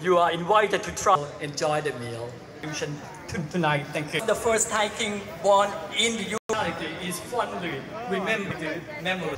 You are invited to try. Enjoy the meal. Tonight, thank you. The first hiking born in the United is fondly remembered. memory.